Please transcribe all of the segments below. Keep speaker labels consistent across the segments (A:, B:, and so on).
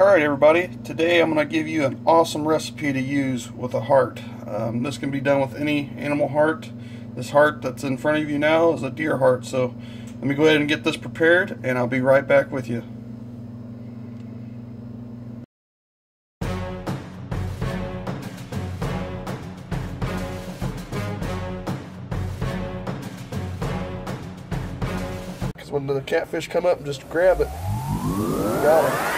A: Alright everybody, today I'm going to give you an awesome recipe to use with a heart. Um, this can be done with any animal heart. This heart that's in front of you now is a deer heart, so let me go ahead and get this prepared and I'll be right back with you. Because when the catfish come up, just grab it. got it.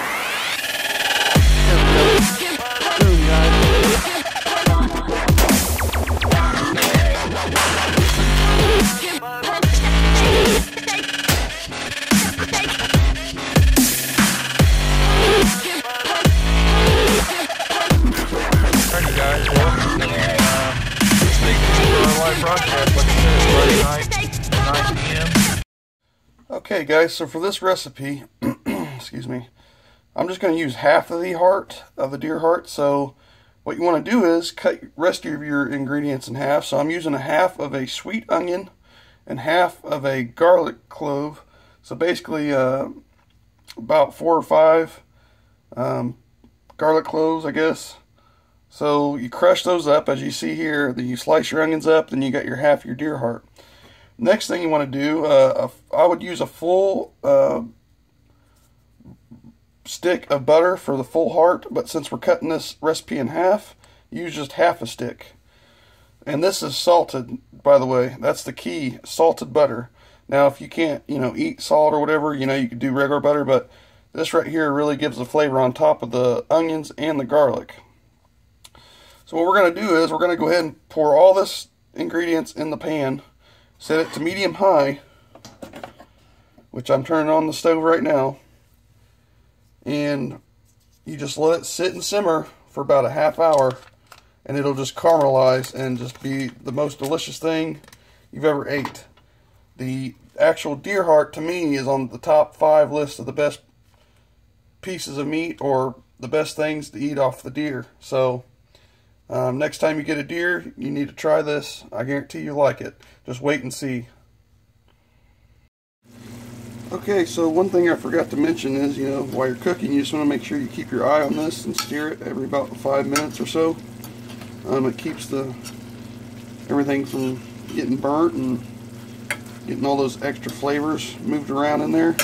A: Okay guys, so for this recipe, excuse me, I'm just going to use half of the heart of the deer heart. So what you want to do is cut rest of your ingredients in half. So I'm using a half of a sweet onion and half of a garlic clove. So basically uh, about four or five um, garlic cloves, I guess. So you crush those up as you see here. Then you slice your onions up. Then you got your half your deer heart. Next thing you want to do, uh, I would use a full uh, stick of butter for the full heart, but since we're cutting this recipe in half, use just half a stick. And this is salted, by the way. That's the key, salted butter. Now, if you can't, you know, eat salt or whatever, you know, you could do regular butter, but this right here really gives the flavor on top of the onions and the garlic. So what we're going to do is we're going to go ahead and pour all this ingredients in the pan, set it to medium high, which I'm turning on the stove right now, and you just let it sit and simmer for about a half hour, and it'll just caramelize and just be the most delicious thing you've ever ate. The actual deer heart, to me, is on the top five list of the best pieces of meat or the best things to eat off the deer. So um, next time you get a deer, you need to try this. I guarantee you like it. Just wait and see. Okay, so one thing I forgot to mention is, you know, while you're cooking, you just want to make sure you keep your eye on this and stir it every about five minutes or so. Um, it keeps the everything from getting burnt and getting all those extra flavors moved around in there.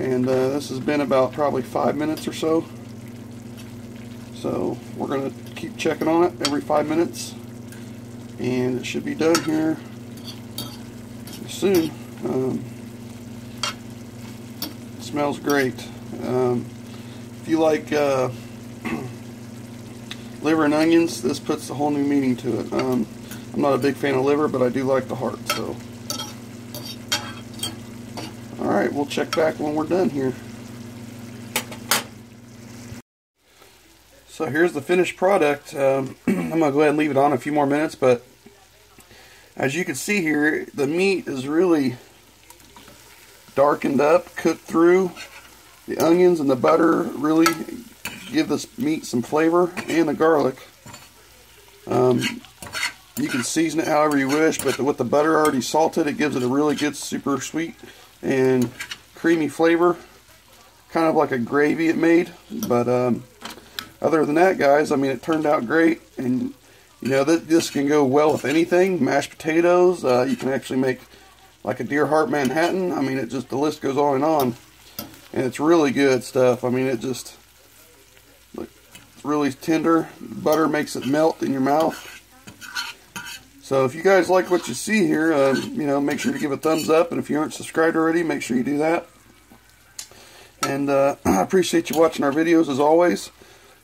A: And uh, this has been about probably five minutes or so. So we're going to keep checking on it every five minutes. And it should be done here soon. Um, smells great. Um, if you like uh, liver and onions this puts a whole new meaning to it. Um, I'm not a big fan of liver but I do like the heart so. Alright we'll check back when we're done here So here's the finished product. Um, I'm going to go ahead and leave it on a few more minutes, but as you can see here, the meat is really darkened up, cooked through. The onions and the butter really give this meat some flavor, and the garlic. Um, you can season it however you wish, but with the butter already salted, it gives it a really good super sweet and creamy flavor. Kind of like a gravy it made, but um, other than that, guys, I mean, it turned out great. And, you know, this, this can go well with anything. Mashed potatoes. Uh, you can actually make like a deer heart Manhattan. I mean, it just, the list goes on and on. And it's really good stuff. I mean, it just, really tender. Butter makes it melt in your mouth. So if you guys like what you see here, uh, you know, make sure to give a thumbs up. And if you aren't subscribed already, make sure you do that. And uh, I appreciate you watching our videos as always.